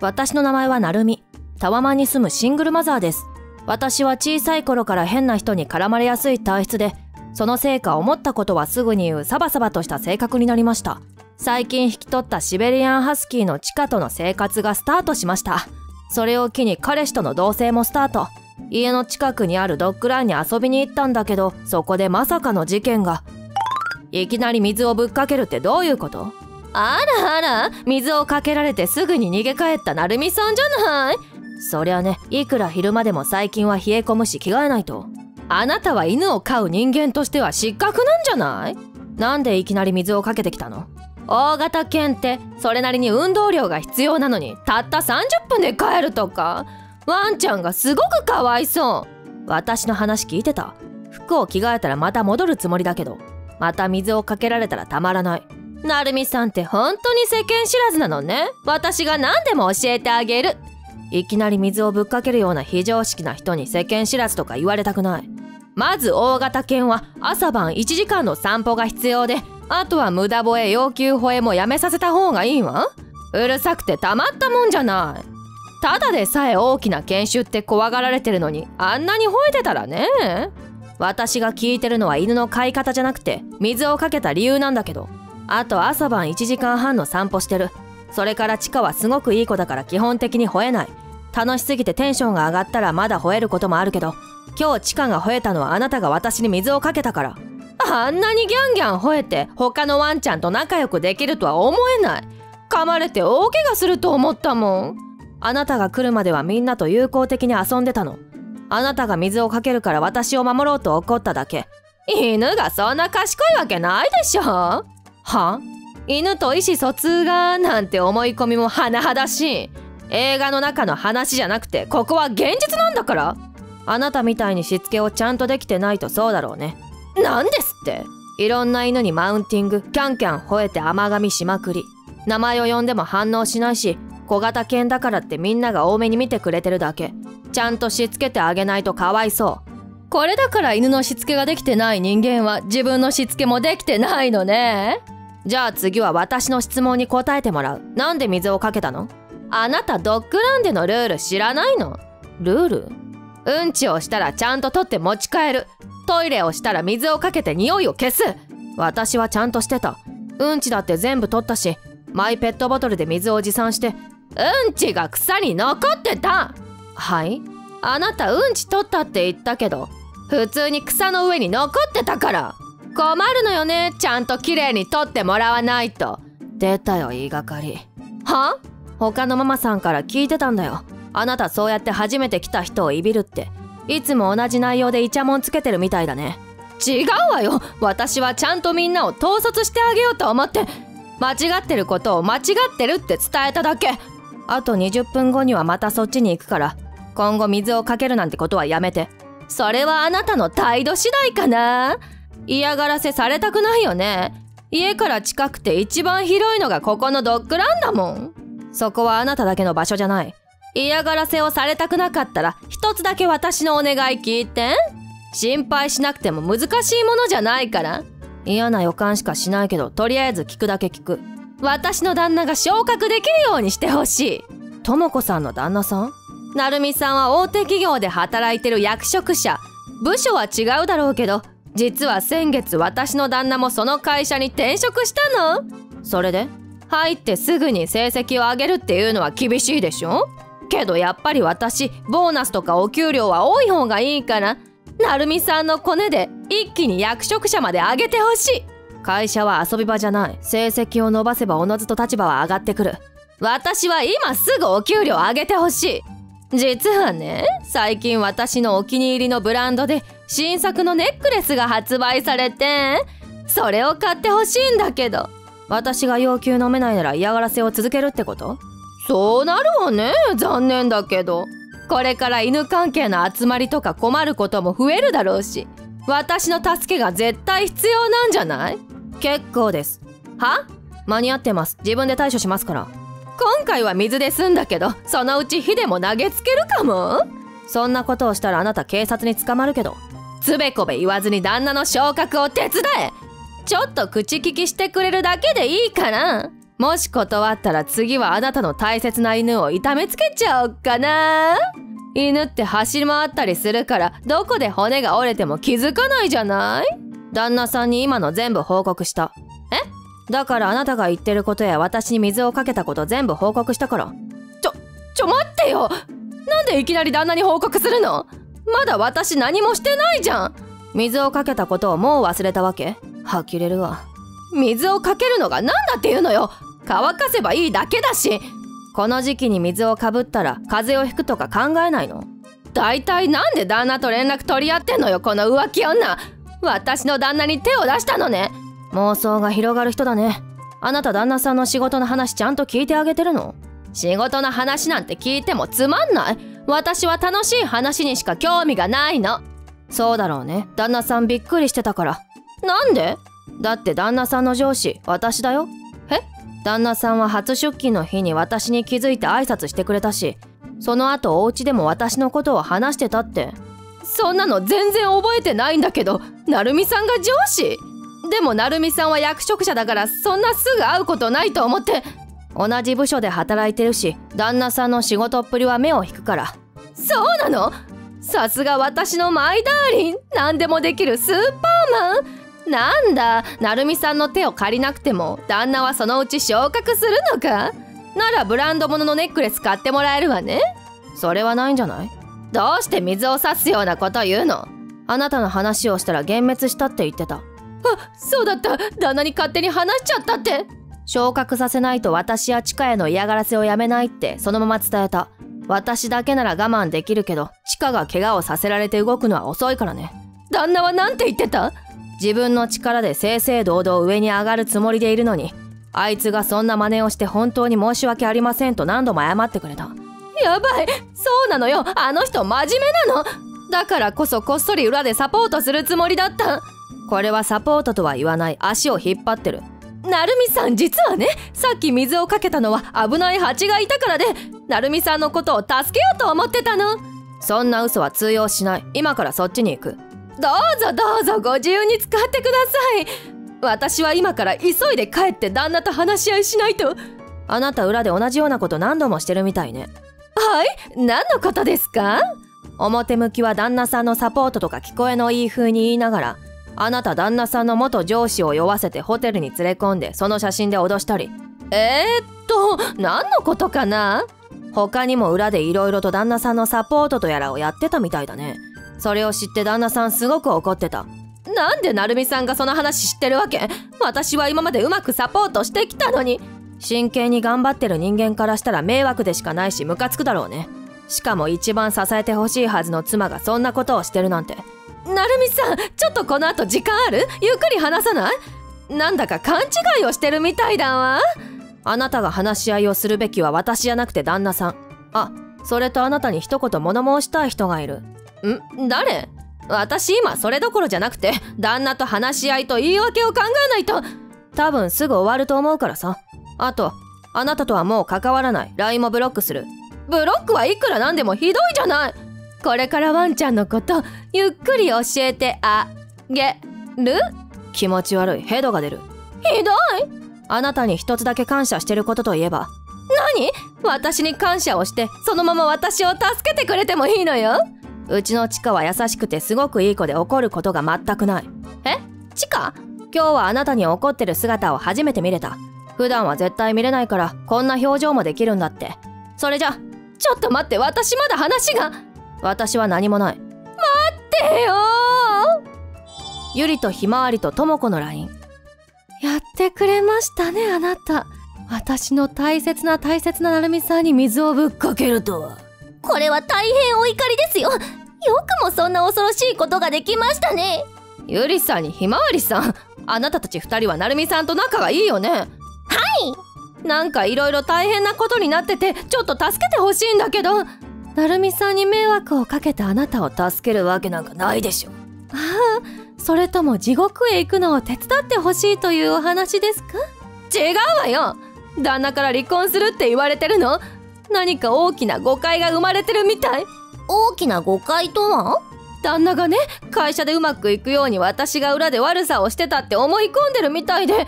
私の名前はなるみ。タワマンに住むシングルマザーです。私は小さい頃から変な人に絡まれやすい体質で、そのせいか思ったことはすぐに言うサバサバとした性格になりました。最近引き取ったシベリアンハスキーのチカとの生活がスタートしました。それを機に彼氏との同棲もスタート。家の近くにあるドッグランに遊びに行ったんだけど、そこでまさかの事件が。いきなり水をぶっかけるってどういうこと？あらあら、水をかけられてすぐに逃げ帰ったなるみさんじゃない。そりゃね、いくら昼間でも最近は冷え込むし着替えないと。あなたは犬を飼う人間としては失格なんじゃない？なんでいきなり水をかけてきたの？大型犬ってそれなりに運動量が必要なのにたった30分で帰るとか？ワンちゃんがすごくかわいそう。私の話聞いてた？服を着替えたらまた戻るつもりだけど。また水をかけられたらたまらない。なるみさんって本当に世間知らずなのね。私が何でも教えてあげる。いきなり水をぶっかけるような非常識な人に世間知らずとか言われたくない。まず大型犬は朝晩1時間の散歩が必要であとは無駄吠え要求吠えもやめさせた方がいいわ。うるさくてたまったもんじゃない。ただでさえ大きな犬種って怖がられてるのにあんなに吠えてたらね。私が聞いてるのは犬の飼い方じゃなくて水をかけた理由なんだけど。あと朝晩1時間半の散歩してる。それからチカはすごくいい子だから基本的に吠えない。楽しすぎてテンションが上がったらまだ吠えることもあるけど今日チカが吠えたのはあなたが私に水をかけたから。あんなにギャンギャン吠えて他のワンちゃんと仲良くできるとは思えない。噛まれて大怪我すると思ったもん。あなたが来るまではみんなと友好的に遊んでたの。あなたが水をかけるから私を守ろうと怒っただけ。犬がそんな賢いわけないでしょ。は？犬と意思疎通がなんて思い込みも甚だしい映画の中の話じゃなくてここは現実なんだから。あなたみたいにしつけをちゃんとできてないとそうだろうね。なんですって？いろんな犬にマウンティングキャンキャン吠えて甘噛みしまくり。名前を呼んでも反応しないし小型犬だからってみんなが多めに見てくれてるだけ。ちゃんとしつけてあげないとかわいそう。これだから犬のしつけができてない人間は自分のしつけもできてないのね。じゃあ次は私の質問に答えてもらう。なんで水をかけたの？あなたドッグランでのルール知らないの？ルール？うんちをしたらちゃんと取って持ち帰る。トイレをしたら水をかけて匂いを消す。私はちゃんとしてた。うんちだって全部取ったしマイペットボトルで水を持参してうんちが草に残ってた。はい？あなたうんち取ったって言ったけど普通に草の上に残ってたから。困るのよね。ちゃんときれいに取ってもらわないと。出たよ言いがかり。は？他のママさんから聞いてたんだよ。あなたそうやって初めて来た人をいびるって。いつも同じ内容でイチャモンつけてるみたいだね。違うわよ。私はちゃんとみんなを統率してあげようと思って。間違ってることを間違ってるって伝えただけ。あと20分後にはまたそっちに行くから。今後水をかけるなんてことはやめて。それはあなたの態度次第かな。嫌がらせされたくないよね。家から近くて一番広いのがここのドッグランだもん。そこはあなただけの場所じゃない。嫌がらせをされたくなかったら一つだけ私のお願い聞いて心配しなくても難しいものじゃないから。嫌な予感しかしないけどとりあえず聞くだけ聞く。私の旦那が昇格できるようにしてほしい。とも子さんの旦那さん？なるみさんは大手企業で働いてる役職者。部署は違うだろうけど実は先月私の旦那もその会社に転職したの。それで？入ってすぐに成績を上げるっていうのは厳しいでしょ？けどやっぱり私ボーナスとかお給料は多い方がいいからな？るみさんのコネで一気に役職者まで上げてほしい。会社は遊び場じゃない。成績を伸ばせばおのずと立場は上がってくる。私は今すぐお給料上げてほしい。実はね最近私のお気に入りのブランドで新作のネックレスが発売されてそれを買ってほしいんだけど。私が要求飲めないなら嫌がらせを続けるってこと？そうなるわね残念だけど。これから犬関係の集まりとか困ることも増えるだろうし。私の助けが絶対必要なんじゃない？結構です。は？間に合ってます。自分で対処しますから。今回は水で済んだけどそのうち火でも投げつけるかも？そんなことをしたらあなた警察に捕まるけどつべこべ言わずに旦那の昇格を手伝え！ちょっと口利きしてくれるだけでいいからもし断ったら次はあなたの大切な犬を痛めつけちゃおっかな？犬って走り回ったりするからどこで骨が折れても気づかないじゃない？旦那さんに今の全部報告した。え？だからあなたが言ってることや私に水をかけたこと全部報告したから。ちょちょ待ってよ。なんでいきなり旦那に報告するの？まだ私何もしてないじゃん。水をかけたことをもう忘れたわけ？呆れるわ。水をかけるのが何だっていうのよ。乾かせばいいだけだし。この時期に水をかぶったら風邪をひくとか考えないの？大体なんで旦那と連絡取り合ってんのよこの浮気女。私の旦那に手を出したのね。妄想が広がる人だね。あなた旦那さんの仕事の話ちゃんと聞いてあげてるの？仕事の話なんて聞いてもつまんない。私は楽しい話にしか興味がないの。そうだろうね。旦那さんびっくりしてたから。なんで？だって旦那さんの上司私だよ。え？旦那さんは初出勤の日に私に気づいて挨拶してくれたしその後お家でも私のことを話してたって。そんなの全然覚えてないんだけど。成美さんが上司？でも成美さんは役職者だからそんなすぐ会うことないと思って。同じ部署で働いてるし旦那さんの仕事っぷりは目を引くから。そうなの？さすが私のマイダーリン。何でもできるスーパーマン。なんだ？成美さんの手を借りなくても旦那はそのうち昇格するのか？ならブランド物ののネックレス買ってもらえるわね。それはないんじゃない？どうして水を差すようなこと言うの？あなたの話をしたら幻滅したって言ってた。そうだった。旦那に勝手に話しちゃったって。昇格させないと私やチカへの嫌がらせをやめないってそのまま伝えた。私だけなら我慢できるけどチカが怪我をさせられて動くのは遅いからね。旦那は何て言ってた？自分の力で正々堂々上に上がるつもりでいるのにあいつがそんな真似をして本当に申し訳ありませんと何度も謝ってくれた。やばい。そうなのよ。あの人真面目なの。だからこそこっそり裏でサポートするつもりだったこれはサポートとは言わない。足を引っ張ってる。成美さん実はねさっき水をかけたのは危ない蜂がいたからで成美さんのことを助けようと思ってたの。そんな嘘は通用しない。今からそっちに行く。どうぞどうぞご自由に使ってください。私は今から急いで帰って旦那と話し合いしないと。あなた裏で同じようなこと何度もしてるみたいね。はい何のことですか？表向きは旦那さんのサポートとか聞こえのいい風に言いながらあなた旦那さんの元上司を酔わせてホテルに連れ込んでその写真で脅したり。えー、っと何のことかな？他にも裏で色々と旦那さんのサポートとやらをやってたみたいだね。それを知って旦那さんすごく怒ってた。なんで成美さんがその話知ってるわけ？私は今までうまくサポートしてきたのに。真剣に頑張ってる人間からしたら迷惑でしかないしムカつくだろうね。しかも一番支えてほしいはずの妻がそんなことをしてるなんて。成美さんちょっとこの後時間ある？ゆっくり話さない？なんだか勘違いをしてるみたいだわ。あなたが話し合いをするべきは私じゃなくて旦那さん。あそれとあなたに一言物申したい人がいる。ん？誰？私今それどころじゃなくて旦那と話し合いと言い訳を考えないと。多分すぐ終わると思うからさ。あとあなたとはもう関わらない。LINE もブロックする。ブロックはいくらなんでもひどいじゃない。これからワンちゃんのことゆっくり教えてあげる？気持ち悪い。ヘドが出る。ひどい。あなたに一つだけ感謝してることといえば。何？私に感謝をしてそのまま私を助けてくれてもいいのよ。うちのチカは優しくてすごくいい子で怒ることが全くない。え？チカ？今日はあなたに怒ってる姿を初めて見れた。普段は絶対見れないからこんな表情もできるんだって。それじゃちょっと待って私まだ話が私は何もない。待ってよ。ゆりとひまわりとともこの LINE やってくれましたねあなた。私の大切な大切な成美さんに水をぶっかけるとは。これは大変お怒りですよ。よくもそんな恐ろしいことができましたね。ゆりさんにひまわりさん。あなたたち二人は成美さんと仲がいいよね。はい。なんかいろいろ大変なことになっててちょっと助けてほしいんだけど成美さんに迷惑をかけたあなたを助けるわけなんかないでしょ。ああそれとも地獄へ行くのを手伝ってほしいというお話ですか？違うわよ。旦那から離婚するって言われてるの？何か大きな誤解が生まれてるみたい？大きな誤解とは？旦那がね会社でうまくいくように私が裏で悪さをしてたって思い込んでるみたいで。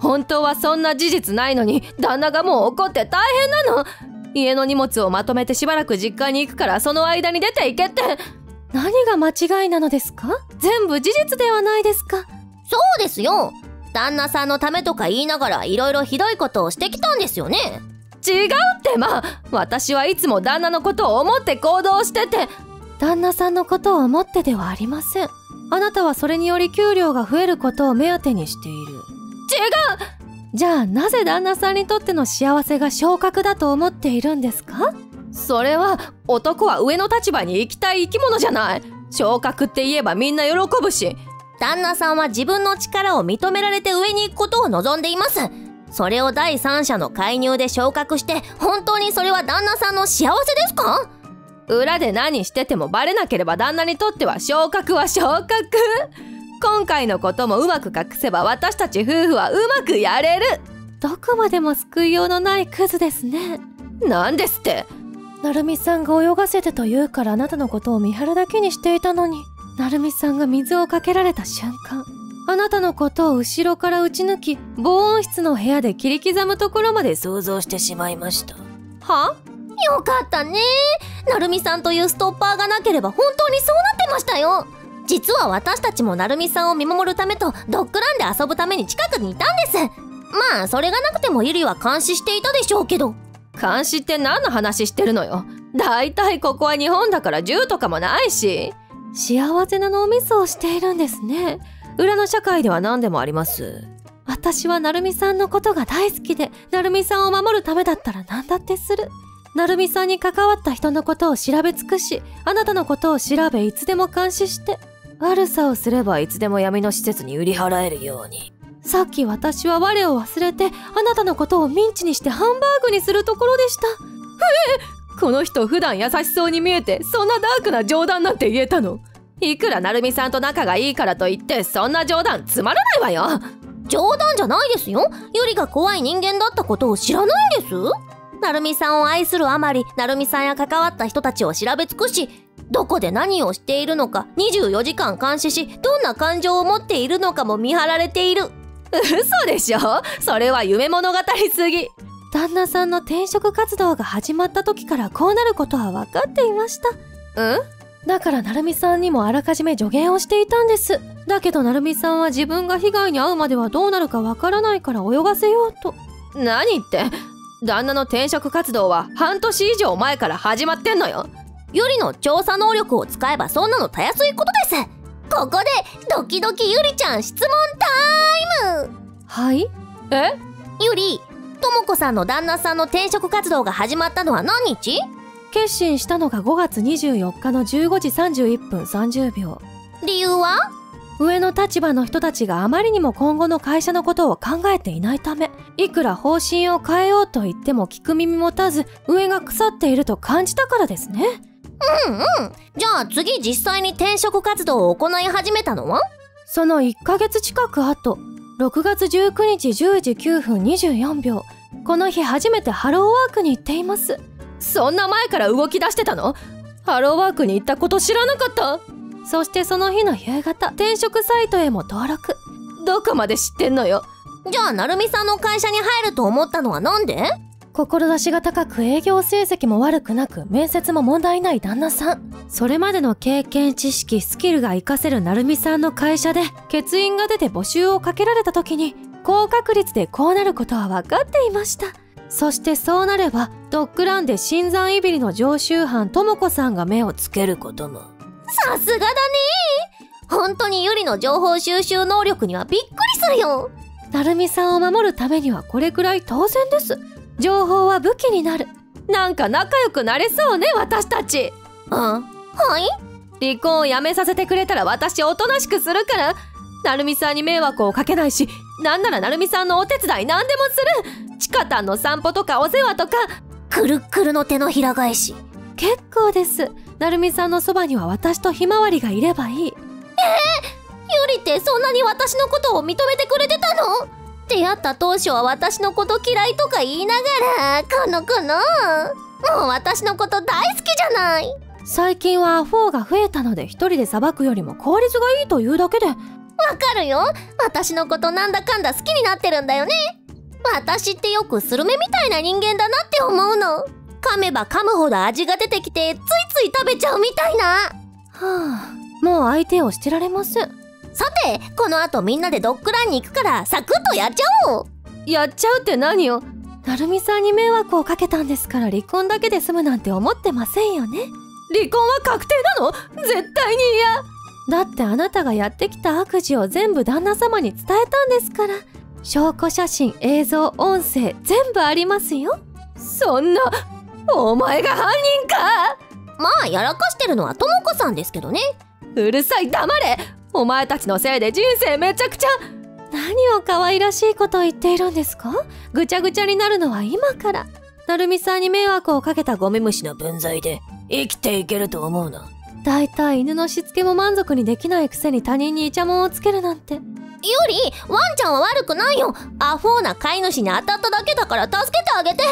本当はそんな事実ないのに旦那がもう怒って大変なの家の荷物をまとめてしばらく実家に行くからその間に出て行けって。何が間違いなのですか？全部事実ではないですか。そうですよ。旦那さんのためとか言いながらいろいろひどいことをしてきたんですよね。違うってまあ。私はいつも旦那のことを思って行動してて。旦那さんのことを思ってではありません。あなたはそれにより給料が増えることを目当てにしている。違うじゃあなぜ旦那さんにとっての幸せが昇格だと思っているんですか？それは男は上の立場に行きたい生き物じゃない。昇格って言えばみんな喜ぶし。旦那さんは自分の力を認められて上に行くことを望んでいます。それを第三者の介入で昇格して本当にそれは旦那さんの幸せですか？裏で何しててもバレなければ旦那にとっては昇格は昇格。今回のこともうまく隠せば私たち夫婦はうまくやれる。どこまでも救いようのないクズですね。何ですって。成美さんが泳がせてと言うからあなたのことを見張るだけにしていたのに。成美さんが水をかけられた瞬間。あなたのことを後ろから撃ち抜き防音室の部屋で切り刻むところまで想像してしまいました。は？よかったね。なるみさんというストッパーがなければ本当にそうなってましたよ実は私たちもなるみさんを見守るためとドッグランで遊ぶために近くにいたんです。まあそれがなくてもゆりは監視していたでしょうけど。監視って何の話してるのよ。だいたいここは日本だから銃とかもないし。幸せな脳みそをしているんですね。裏の社会では何でもあります。私は成美さんのことが大好きで成美さんを守るためだったら何だってする。成美さんに関わった人のことを調べ尽くしあなたのことを調べいつでも監視して。悪さをすればいつでも闇の施設に売り払えるように。さっき私は我を忘れてあなたのことをミンチにしてハンバーグにするところでした。ええこの人普段優しそうに見えてそんなダークな冗談なんて言えたの？いくら成美さんと仲がいいからといってそんな冗談つまらないわよ。冗談じゃないですよ。ゆりが怖い人間だったことを知らないんです。成美さんを愛するあまり成美さんや関わった人たちを調べ尽くしどこで何をしているのか24時間監視しどんな感情を持っているのかも見張られている。嘘でしょ？それは夢物語すぎ。旦那さんの転職活動が始まった時からこうなることは分かっていました。うん？だから成美さんにもあらかじめ助言をしていたんです。だけど成美さんは自分が被害に遭うまではどうなるかわからないから泳がせようと。何って？旦那の転職活動は半年以上前から始まってんのよゆりの調査能力を使えばそんなのたやすいことです。ここでドキドキゆりちゃん質問タイム。はい？え？ゆりともこさんの旦那さんの転職活動が始まったのは何日？決心したのが5月24日の15時31分30秒。理由は？上の立場の人たちがあまりにも今後の会社のことを考えていないためいくら方針を変えようと言っても聞く耳持たず上が腐っていると感じたからですねうんうん。じゃあ次実際に転職活動を行い始めたのは？その1ヶ月近く後。6月19日10時9分24秒。この日初めてハローワークに行っています。そんな前から動き出してたの？ハローワークに行ったこと知らなかった？そしてその日の夕方転職サイトへも登録。どこまで知ってんのよ？じゃあ成美さんの会社に入ると思ったのはなんで？志が高く営業成績も悪くなく面接も問題ない旦那さん。それまでの経験知識スキルが活かせる成美さんの会社で欠員が出て募集をかけられた時に高確率でこうなることは分かっていました。そしてそうなればドッグランで新山いびりの常習犯とも子さんが目をつけることも。さすがだね！本当にゆりの情報収集能力にはびっくりするよ！成美さんを守るためにはこれくらい当然です。情報は武器になる。なんか仲良くなれそうね私たち。うん。はい？離婚をやめさせてくれたら私おとなしくするから。成美さんに迷惑をかけないしなんなら成美さんのお手伝い何でもする。チカタンの散歩とかお世話とか。くるっくるの手のひら返し。結構です。成美さんのそばには私とひまわりがいればいい。えー、ゆりってそんなに私のことを認めてくれてたの？出会った当初は私のこと嫌いとか言いながらこの子の。もう私のこと大好きじゃない。最近はアフォーが増えたので一人でさばくよりも効率がいいというだけで。わかるよ。私のことなんだかんだ好きになってるんだよね。私ってよくスルメみたいな人間だなって思うの。噛めば噛むほど味が出てきてついつい食べちゃうみたいな。はあもう相手をしてられませんさてこの後みんなでドッグランに行くからサクッとやっちゃおう。やっちゃうって何よ？なるみさんに迷惑をかけたんですから離婚だけで済むなんて思ってませんよね。離婚は確定なの？絶対に嫌。だってあなたがやってきた悪事を全部旦那様に伝えたんですから。証拠写真映像音声全部ありますよ。そんなお前が犯人か！まあやらかしてるのはとも子さんですけどね。うるさい黙れお前たちのせいで人生めちゃくちゃ。何を可愛らしいことを言っているんですか？ぐちゃぐちゃになるのは今から。なるみさんに迷惑をかけたゴミ虫の分際で生きていけると思うな。だいたい犬のしつけも満足にできないくせに他人にイチャモンをつけるなんて。よりワンちゃんは悪くないよ。アホな飼い主に当たっただけだから助けてあげて。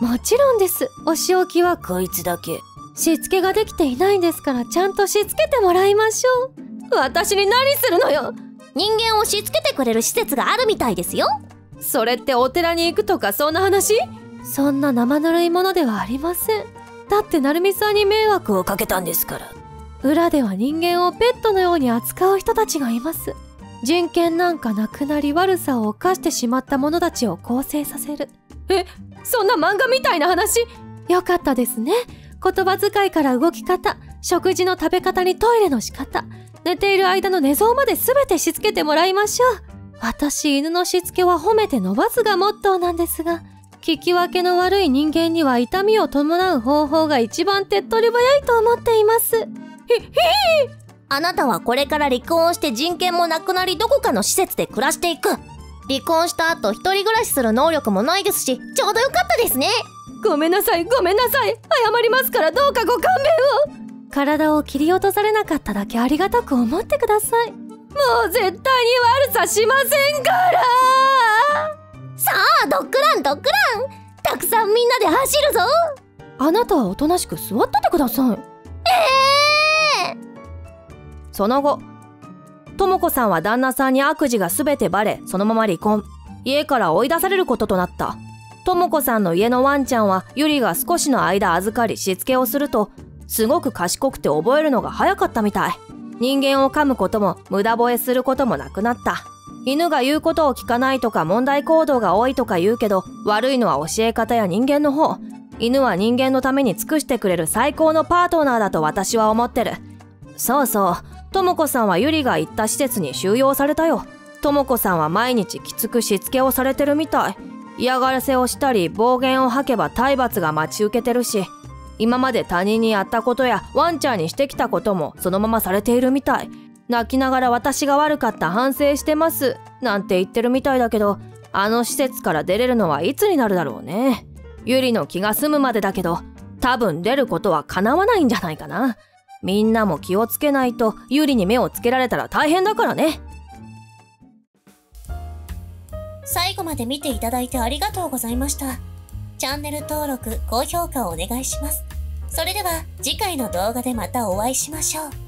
もちろんです。お仕置きはこいつだけ。しつけができていないんですからちゃんとしつけてもらいましょう私に何するのよ？人間をしつけてくれる施設があるみたいですよ。それってお寺に行くとかそんな話？そんな生ぬるいものではありません。だって成美さんに迷惑をかけたんですから。裏では人間をペットのように扱う人たちがいます。人権なんかなくなり悪さを犯してしまった者たちを更生させる。えそんな漫画みたいな話？よかったですね。言葉遣いから動き方食事の食べ方にトイレの仕方寝ている間の寝相まで全てしつけてもらいましょう。私犬のしつけは褒めて伸ばすがモットーなんですが聞き分けの悪い人間には痛みを伴う方法が一番手っ取り早いと思っています。へへあなたはこれから離婚をして人権もなくなりどこかの施設で暮らしていく。離婚した後一人暮らしする能力もないですしちょうどよかったですね。ごめんなさいごめんなさい。謝りますからどうかご勘弁を体を切り落とされなかっただけありがたく思ってください。もう絶対に悪さしませんから。さあドッグランドッグラン。たくさんみんなで走るぞ。あなたはおとなしく座っててください。ええー、その後とも子さんは旦那さんに悪事が全てバレそのまま離婚。家から追い出されることとなった。とも子さんの家のワンちゃんはゆりが少しの間預かりしつけをするとすごく賢くて覚えるのが早かったみたい。人間を噛むことも無駄吠えすることもなくなった。犬が言うことを聞かないとか問題行動が多いとか言うけど悪いのは教え方や人間の方。犬は人間のために尽くしてくれる最高のパートナーだと私は思ってる。そうそう。とも子さんはゆりが行った施設に収容されたよ。とも子さんは毎日きつくしつけをされてるみたい。嫌がらせをしたり暴言を吐けば体罰が待ち受けてるし。今まで他人にやったことやワンちゃんにしてきたこともそのままされているみたい。泣きながら私が悪かった反省してますなんて言ってるみたいだけどあの施設から出れるのはいつになるだろうね。ゆりの気が済むまでだけど多分出ることは叶わないんじゃないかな。みんなも気をつけないとゆりに目をつけられたら大変だからね。最後まで見ていただいてありがとうございました。チャンネル登録高評価をお願いします。それでは次回の動画でまたお会いしましょう。